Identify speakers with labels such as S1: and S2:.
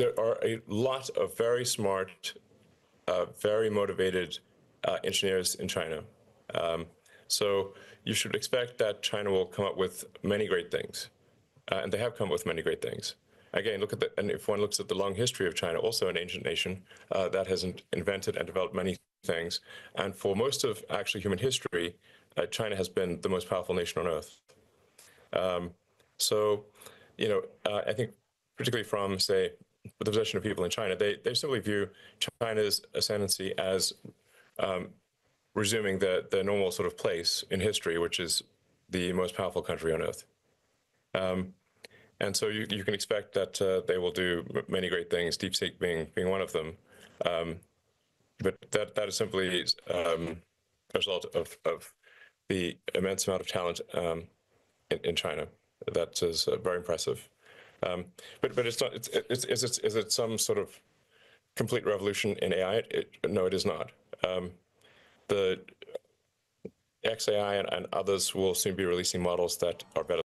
S1: there are a lot of very smart, uh, very motivated uh, engineers in China. Um, so you should expect that China will come up with many great things, uh, and they have come up with many great things. Again, look at the and if one looks at the long history of China, also an ancient nation uh, that has invented and developed many things, and for most of actually human history, uh, China has been the most powerful nation on earth. Um, so, you know, uh, I think particularly from say the position of people in China, they they simply view China's ascendancy as um, resuming the the normal sort of place in history, which is the most powerful country on earth. Um, and so you, you can expect that uh, they will do many great things, DeepSeek being being one of them. Um, but that that is simply um, a result of, of the immense amount of talent um, in, in, China. That is uh, very impressive. Um, but but it's not. It's, it's is it is it some sort of complete revolution in AI? It, no, it is not. Um, the XAI and, and, others will soon be releasing models that are better